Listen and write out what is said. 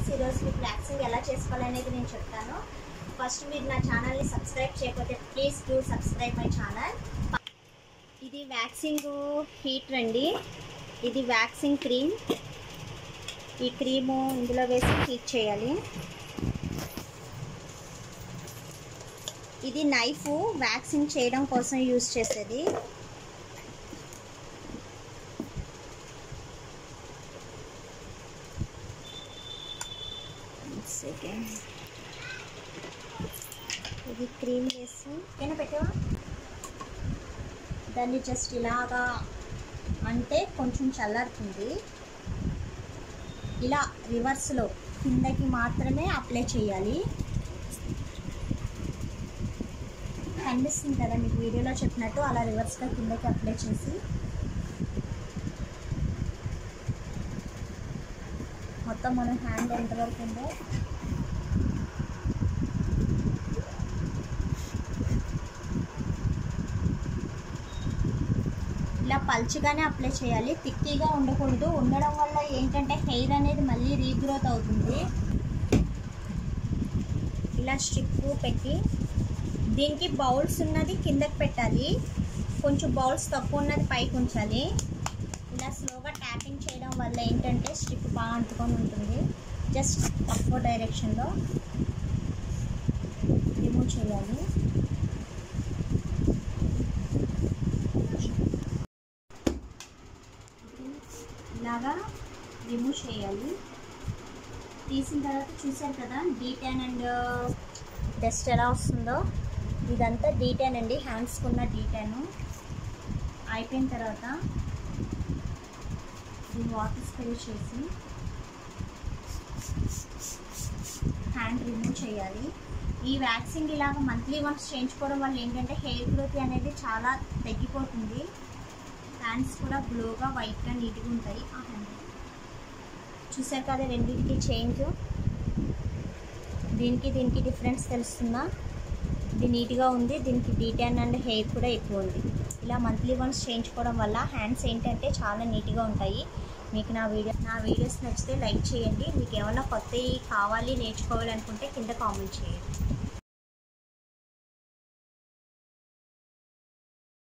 Friends ఈరోజు మీకు waxing ఎలా చేసుకోవాలనేది నేను చెప్తాను. ఫస్ట్ మీరు నా ఛానల్ని సబ్స్క్రైబ్ చేయకపోతే please do subscribe my channel ఇది వ్యాక్సింగ్ హీటర్ అండి ఇది వ్యాక్సింగ్ క్రీమ్ ఈ క్రీము ఇందులో వేసి హీట్ చేయాలి. ఇది నైఫ్ వ్యాక్సింగ్ చేయడం కోసం యూజ్ చేసేది. సెకండ్ ఇది క్రీమ్ వేసి ఏమైనా పెట్టావా? దాన్ని జస్ట్ ఇలాగా అంటే కొంచెం చల్లారుతుంది. ఇలా రివర్స్లో కిందకి మాత్రమే అప్లై చేయాలి. కనిపిస్తుంది కదా మీకు వీడియోలో చెప్పినట్టు అలా రివర్స్గా కిందకి అప్లై చేసి మొత్తం మనం హ్యాండ్ ఎంతవరకు ఉందో. ఇలా పల్చగానే అప్లై చేయాలి. తిక్కీగా ఉండకూడదు. ఉండడం వల్ల ఏంటంటే హెయిర్ అనేది మళ్ళీ రీగ్రోత్ అవుతుంది. ఇలా స్ట్రిప్ పెట్టి దీనికి బౌల్స్ ఉన్నది కిందకి పెట్టాలి. కొంచెం బౌల్స్ తక్కువ ఉన్నది పైకి ఉంచాలి. ఇలా స్లోగా ట్యాపింగ్ చేయడం వల్ల ఏంటంటే స్ట్రిప్ బాగా అంటుకొని ఉంటుంది. జస్ట్ తక్కువ డైరెక్షన్లో రిమూవ్ చేయాలి. ఇలాగా రిమూవ్ చేయాలి. తీసిన తర్వాత చూసారు కదా డీటెన్ అండ్ uh, డస్ట్ ఎలా వస్తుందో. ఇదంతా డీటెన్ అండి హ్యాండ్స్కున్న డీటెన్ అయిపోయిన తర్వాత దీన్ని వాటర్ స్ప్రే చేసి హ్యాండ్ రిమూవ్ చేయాలి. ఈ వ్యాక్సింగ్ ఇలాగ మంత్లీ వన్స్ చేయించుకోవడం వల్ల ఏంటంటే హెయిర్ గ్రోత్ అనేది చాలా తగ్గిపోతుంది. హ్యాండ్స్ కూడా గ్లోగా వైట్గా నీట్గా ఉంటాయి. ఆ హ్యాండ్. చూసారు కదా రెండింటికి చేంజ్. దీనికి దీనికి డిఫరెన్స్ తెలుస్తుందా? ఇది నీట్గా ఉంది దీనికి డీటెన్ అండ్ హెయిర్ కూడా ఎక్కువ ఉంది. ఇలా మంత్లీ వన్స్ చేయించుకోవడం వల్ల హ్యాండ్స్ ఏంటంటే చాలా నీట్గా ఉంటాయి. మీకు నా వీడియో నా వీడియోస్ నచ్చితే లైక్ చేయండి. మీకు ఏమైనా కొత్తవి కావాలి నేర్చుకోవాలి అనుకుంటే కింద కామెంట్ చేయండి.